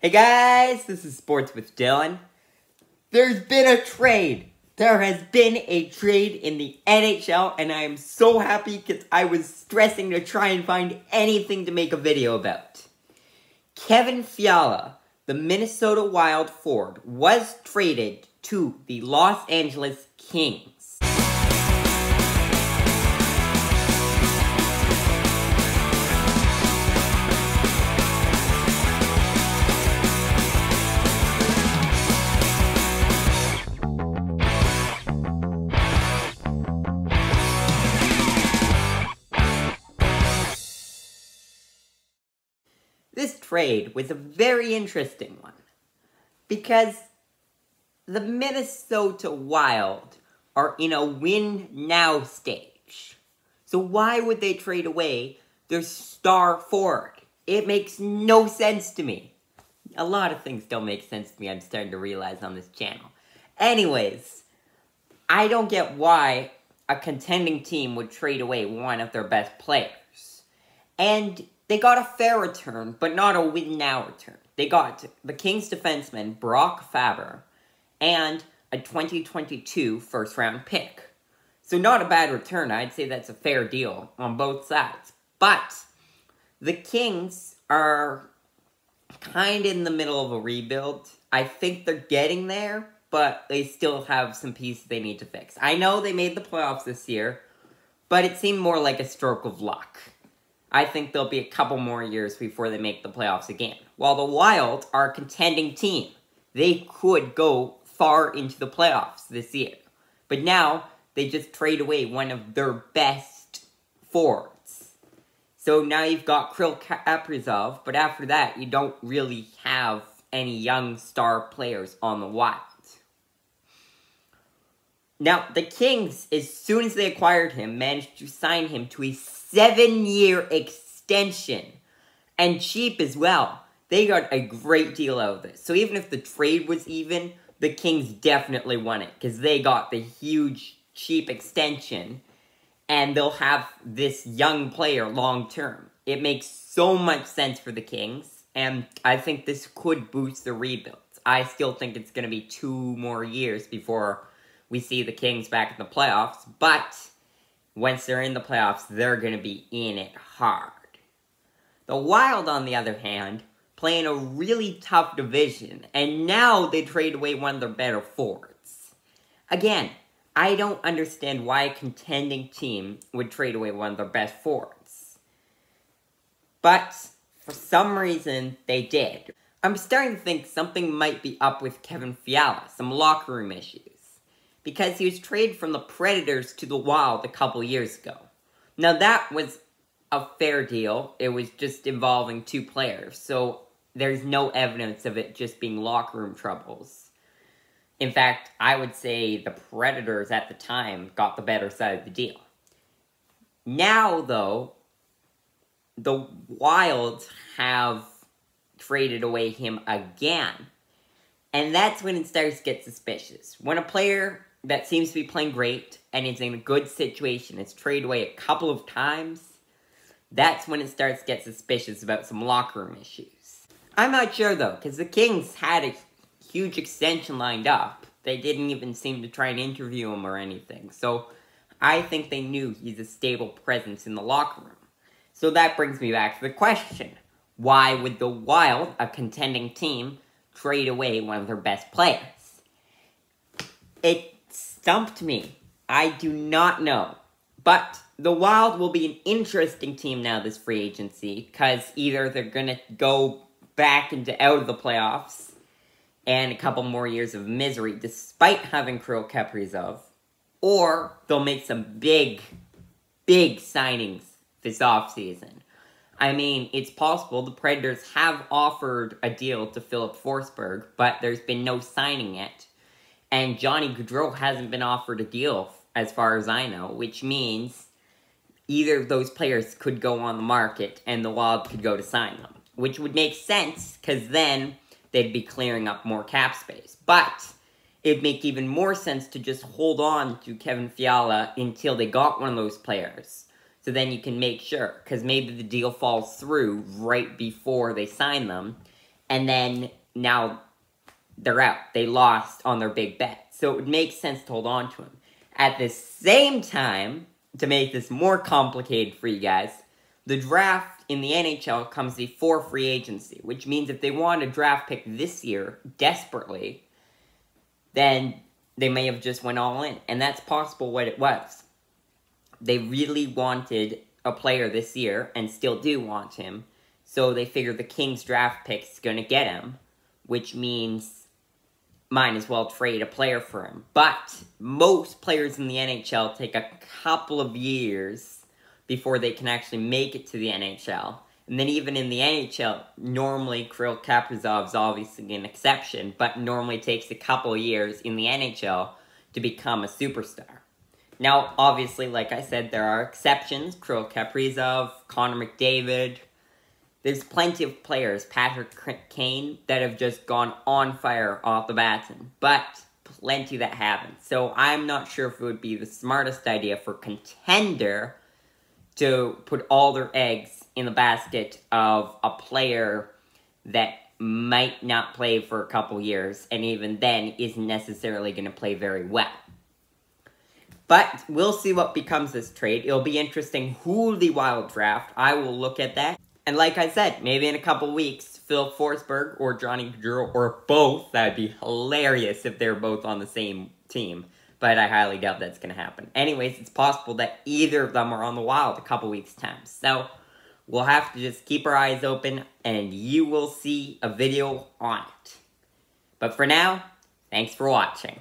Hey guys, this is Sports with Dylan. There's been a trade. There has been a trade in the NHL, and I am so happy because I was stressing to try and find anything to make a video about. Kevin Fiala, the Minnesota Wild forward, was traded to the Los Angeles Kings. This trade was a very interesting one because the Minnesota Wild are in a win now stage. So why would they trade away their star forward? It makes no sense to me. A lot of things don't make sense to me, I'm starting to realize on this channel. Anyways, I don't get why a contending team would trade away one of their best players. And they got a fair return, but not a win now return. They got the Kings defenseman Brock Faber and a 2022 first round pick. So not a bad return. I'd say that's a fair deal on both sides. But the Kings are kind of in the middle of a rebuild. I think they're getting there, but they still have some pieces they need to fix. I know they made the playoffs this year, but it seemed more like a stroke of luck. I think there'll be a couple more years before they make the playoffs again. While the Wild are a contending team, they could go far into the playoffs this year. But now, they just trade away one of their best forwards. So now you've got Kirill Kaprizov, but after that, you don't really have any young star players on the Wild. Now, the Kings, as soon as they acquired him, managed to sign him to a seven year extension and cheap as well. They got a great deal out of this. So even if the trade was even, the Kings definitely won it because they got the huge cheap extension and they'll have this young player long term. It makes so much sense for the Kings and I think this could boost the rebuilds. I still think it's going to be two more years before we see the Kings back in the playoffs, but once they're in the playoffs, they're going to be in it hard. The Wild, on the other hand, play in a really tough division, and now they trade away one of their better forwards. Again, I don't understand why a contending team would trade away one of their best forwards. But, for some reason, they did. I'm starting to think something might be up with Kevin Fiala, some locker room issues because he was traded from the Predators to the Wild a couple years ago. Now, that was a fair deal. It was just involving two players, so there's no evidence of it just being locker room troubles. In fact, I would say the Predators at the time got the better side of the deal. Now, though, the Wilds have traded away him again. And that's when it starts to get suspicious. When a player that seems to be playing great and is in a good situation is traded away a couple of times, that's when it starts to get suspicious about some locker room issues. I'm not sure though, because the Kings had a huge extension lined up. They didn't even seem to try and interview him or anything. So I think they knew he's a stable presence in the locker room. So that brings me back to the question. Why would the Wild, a contending team, trade away one of their best players? It stumped me. I do not know. But the Wild will be an interesting team now this free agency because either they're going to go back into out of the playoffs and a couple more years of misery despite having Kirill Kaprizov, or they'll make some big, big signings this offseason. I mean, it's possible the Predators have offered a deal to Filip Forsberg, but there's been no signing yet. And Johnny Gaudreau hasn't been offered a deal, as far as I know, which means either of those players could go on the market and the Wild could go to sign them. Which would make sense, because then they'd be clearing up more cap space. But it'd make even more sense to just hold on to Kevin Fiala until they got one of those players. So then you can make sure, because maybe the deal falls through right before they sign them, and then now they're out. They lost on their big bet. So it would make sense to hold on to him. At the same time, to make this more complicated for you guys, the draft in the NHL comes before free agency, which means if they want a draft pick this year desperately, then they may have just went all in. And that's possible what it was. They really wanted a player this year and still do want him. So they figure the Kings draft pick's going to get him, which means might as well trade a player for him. But most players in the NHL take a couple of years before they can actually make it to the NHL. And then even in the NHL, normally Kirill Kaprizov's obviously an exception, but normally takes a couple years in the NHL to become a superstar. Now, obviously, like I said, there are exceptions. Kirill Kaprizov, Connor McDavid. There's plenty of players, Patrick Kane, that have just gone on fire off the baton. But plenty that haven't. So I'm not sure if it would be the smartest idea for contender to put all their eggs in the basket of a player that might not play for a couple years, and even then isn't necessarily going to play very well. But we'll see what becomes this trade. It'll be interesting who the Wild draft. I will look at that. And like I said, maybe in a couple weeks, Phil Forsberg or Johnny Gaudreau or both, that'd be hilarious if they're both on the same team. But I highly doubt that's going to happen. Anyways, it's possible that either of them are on the Wild a couple weeks' time. So, we'll have to just keep our eyes open and you will see a video on it. But for now, thanks for watching.